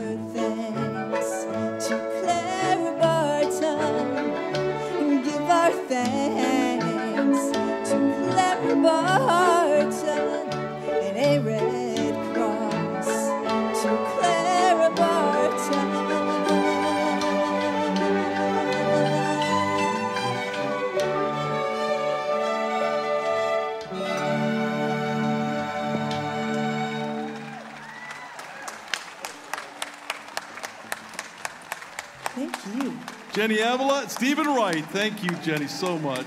thanks to Clara Thank you. Jenny Avila, Stephen Wright. Thank you, Jenny, so much.